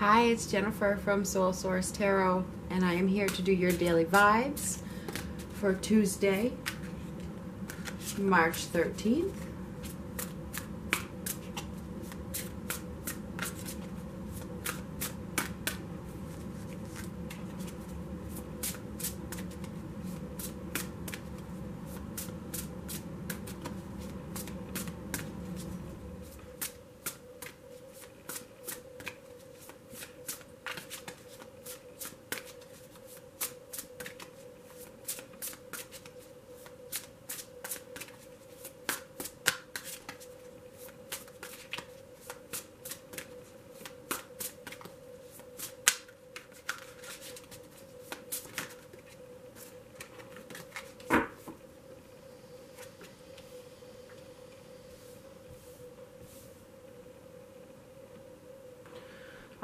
Hi, it's Jennifer from Soul Source Tarot, and I am here to do your daily vibes for Tuesday, March 13th.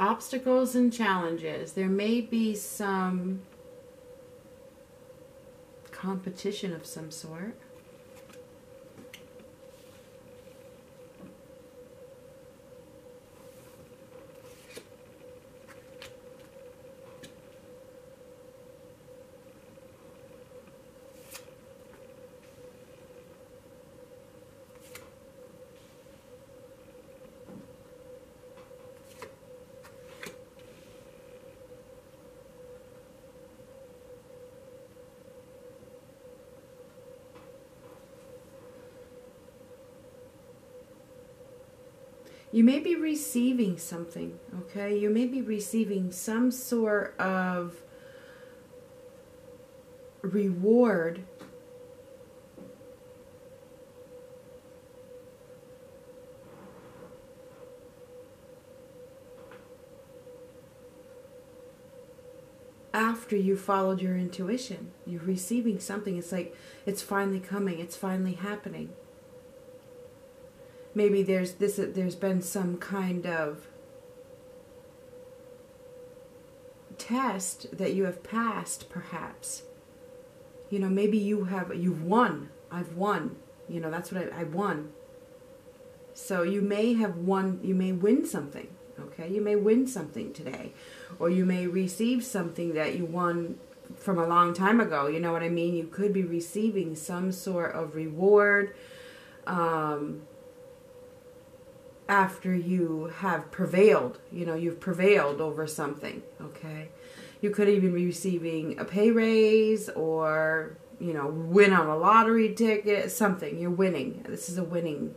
Obstacles and challenges. There may be some competition of some sort. You may be receiving something, okay? You may be receiving some sort of reward after you followed your intuition. You're receiving something. It's like it's finally coming, it's finally happening maybe there's this there's been some kind of test that you have passed perhaps. You know maybe you have you've won. I've won. You know that's what I, I won. So you may have won you may win something okay? You may win something today. Or you may receive something that you won from a long time ago. You know what i mean? You could be receiving some sort of reward um, after you have prevailed. You know, you've prevailed over something, okay? You could even be receiving a pay raise or, you know, win on a lottery ticket, something. You're winning. This is a winning.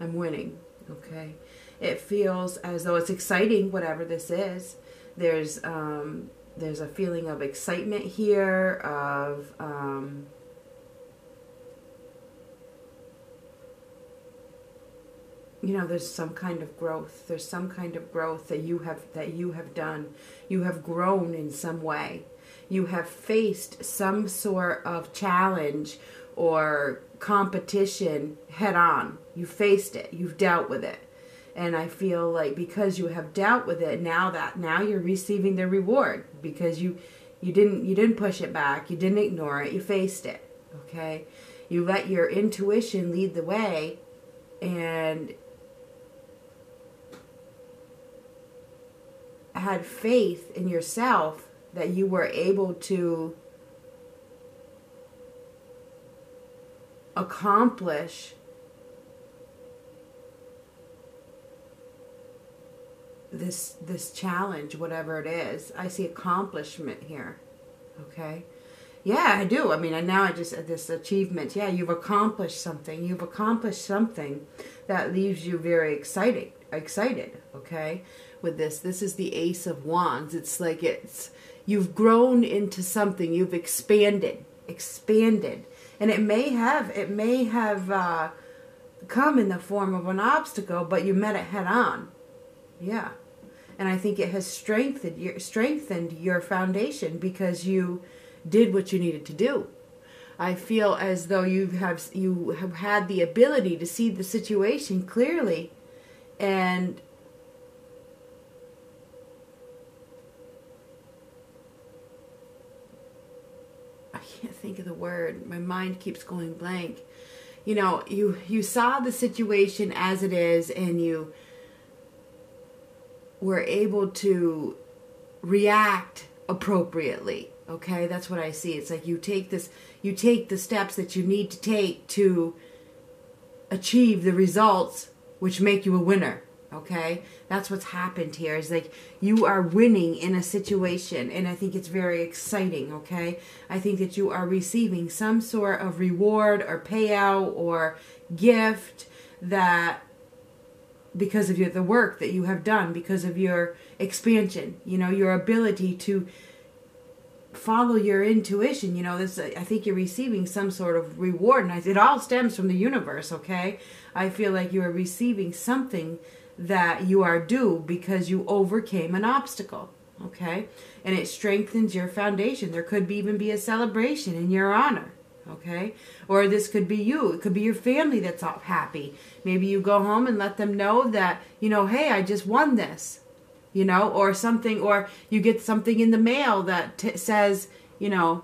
I'm winning, okay? It feels as though it's exciting, whatever this is. There's, um, there's a feeling of excitement here, of, um, you know there's some kind of growth. There's some kind of growth that you have that you have done. You have grown in some way. You have faced some sort of challenge or competition head on. You faced it. You've dealt with it. And i feel like because you have dealt with it now that now you're receiving the reward because you you didn't you didn't push it back. You didn't ignore it. You faced it. Okay? You let your intuition lead the way and had faith in yourself that you were able to accomplish this this challenge whatever it is. I see accomplishment here okay? Yeah i do. I mean and now i just uh, this achievement. Yeah you've accomplished something. You've accomplished something that leaves you very excited excited okay with this. This is the Ace of Wands. It's like it's you've grown into something. You've expanded, expanded, and it may have it may have uh, come in the form of an obstacle, but you met it head on. Yeah, and I think it has strengthened your strengthened your foundation because you did what you needed to do. I feel as though you have you have had the ability to see the situation clearly and I can't think of the word. My mind keeps going blank. You know, you you saw the situation as it is and you were able to react appropriately. Okay, that's what I see. It's like you take this, you take the steps that you need to take to achieve the results which make you a winner. Okay, that's what's happened here. Is like you are winning in a situation, and I think it's very exciting. Okay, I think that you are receiving some sort of reward or payout or gift that because of your, the work that you have done, because of your expansion, you know, your ability to follow your intuition. You know, this I think you're receiving some sort of reward, and it all stems from the universe. Okay, I feel like you are receiving something that you are due because you overcame an obstacle. Okay, and it strengthens your foundation. There could be, even be a celebration in your honor okay or this could be you it could be your family that's all happy maybe you go home and let them know that you know hey i just won this you know or something or you get something in the mail that says you know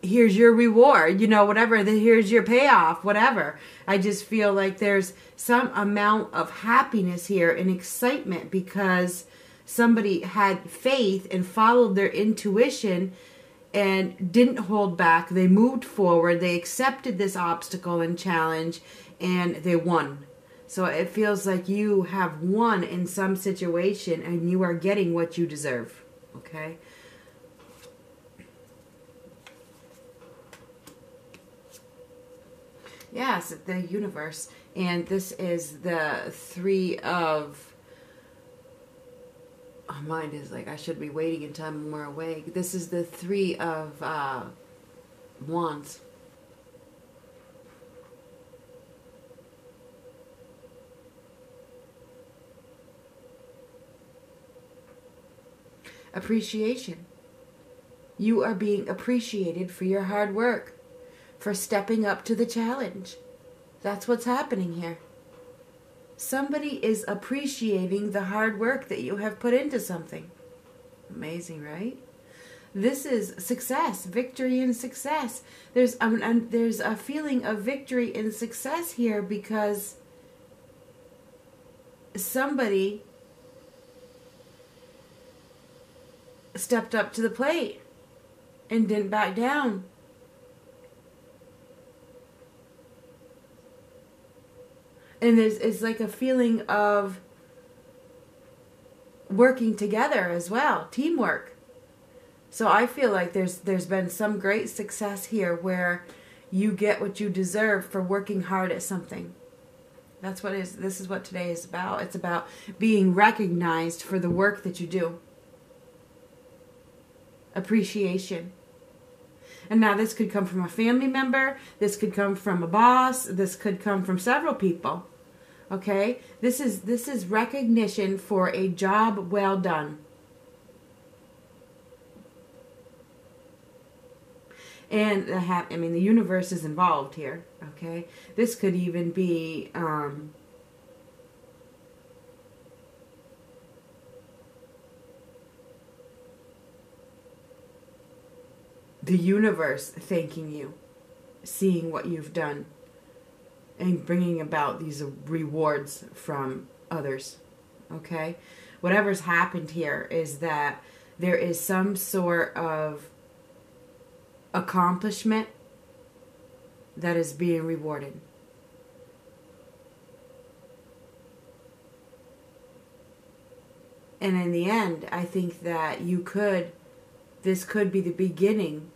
here's your reward you know whatever the, here's your payoff whatever. I just feel like there's some amount of happiness here and excitement because somebody had faith and followed their intuition and didn't hold back. They moved forward. They accepted this obstacle and challenge and they won so it feels like you have won in some situation and you are getting what you deserve okay Yes, the universe. And this is the three of. My mind is like, I should be waiting until I'm more awake. This is the three of uh, wands. Appreciation. You are being appreciated for your hard work for stepping up to the challenge. That's what's happening here. Somebody is appreciating the hard work that you have put into something. Amazing, right? This is success, victory and success. There's um, and there's a feeling of victory and success here because somebody stepped up to the plate and didn't back down. and there's it's like a feeling of working together as well, teamwork. So I feel like there's there's been some great success here where you get what you deserve for working hard at something. That's what is this is what today is about. It's about being recognized for the work that you do. Appreciation. And now this could come from a family member, this could come from a boss, this could come from several people. Okay? This is this is recognition for a job well done. And the ha- I mean the universe is involved here, okay? This could even be um the universe thanking you, seeing what you've done and bringing about these rewards from others. Okay? Whatever's happened here is that there is some sort of accomplishment that is being rewarded. And in the end, I think that you could, this could be the beginning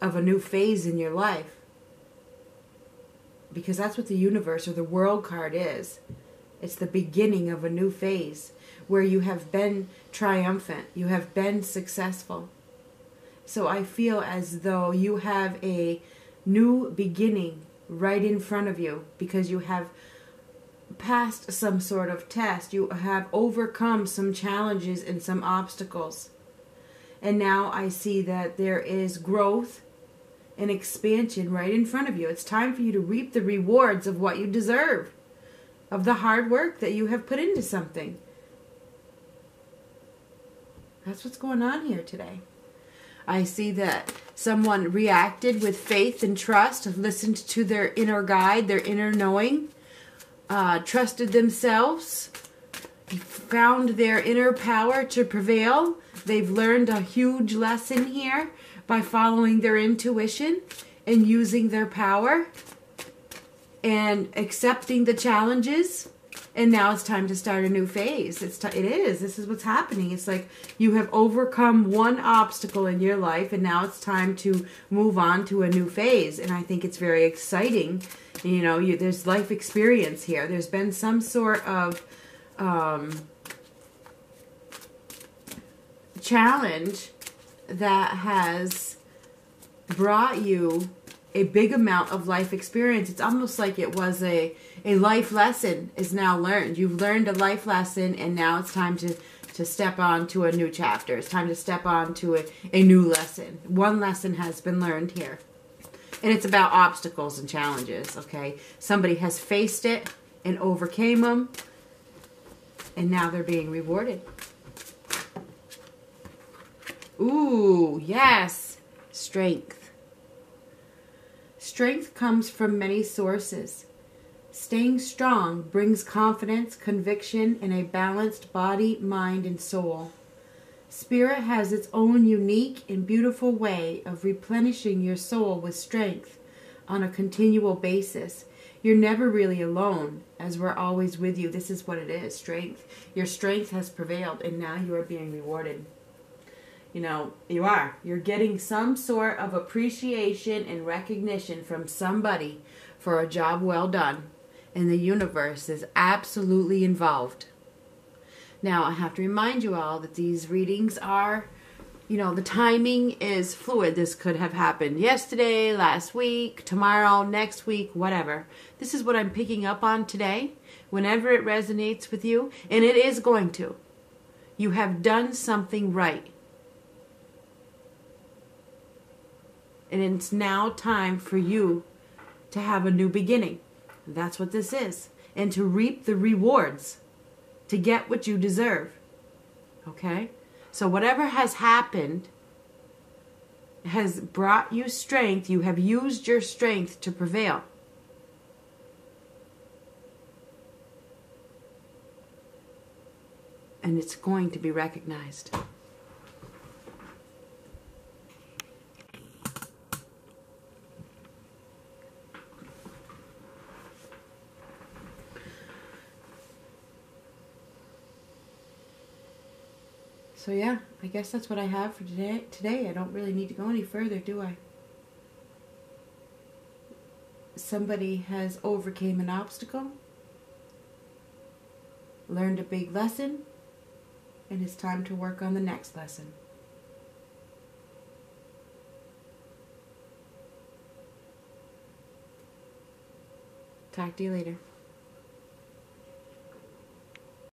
of a new phase in your life because that's what the universe or the world card is. It's the beginning of a new phase where you have been triumphant, you have been successful. So I feel as though you have a new beginning right in front of you because you have passed some sort of test, you have overcome some challenges and some obstacles. And now I see that there is growth and expansion right in front of you. It's time for you to reap the rewards of what you deserve, of the hard work that you have put into something. That's what's going on here today. I see that someone reacted with faith and trust, listened to their inner guide, their inner knowing, uh, trusted themselves, found their inner power to prevail. They've learned a huge lesson here by following their intuition and using their power and accepting the challenges. And now it's time to start a new phase. It's t- it is. This is what's happening. It's like you have overcome one obstacle in your life and now it's time to move on to a new phase. And i think it's very exciting. You know you, there's life experience here. There's been some sort of um, challenge that has brought you a big amount of life experience. It's almost like it was a a life lesson is now learned. You've learned a life lesson and now it's time to to step on to a new chapter. It's time to step on to a, a new lesson. One lesson has been learned here. And it's about obstacles and challenges, okay? Somebody has faced it and overcame them and now they're being rewarded. Ooh, yes. Strength. Strength comes from many sources. Staying strong brings confidence, conviction, and a balanced body, mind, and soul. Spirit has its own unique and beautiful way of replenishing your soul with strength on a continual basis. You're never really alone, as we're always with you. This is what it is strength. Your strength has prevailed, and now you are being rewarded you know, you are. You're getting some sort of appreciation and recognition from somebody for a job well done. And the universe is absolutely involved. Now, I have to remind you all that these readings are, you know, the timing is fluid. This could have happened yesterday, last week, tomorrow, next week, whatever. This is what I'm picking up on today. Whenever it resonates with you, and it is going to, you have done something right And it's now time for you to have a new beginning. That's what this is. And to reap the rewards, to get what you deserve. Okay? So, whatever has happened has brought you strength. You have used your strength to prevail. And it's going to be recognized. So yeah, I guess that's what I have for today. Today, I don't really need to go any further, do I? Somebody has overcame an obstacle, learned a big lesson, and it's time to work on the next lesson. Talk to you later.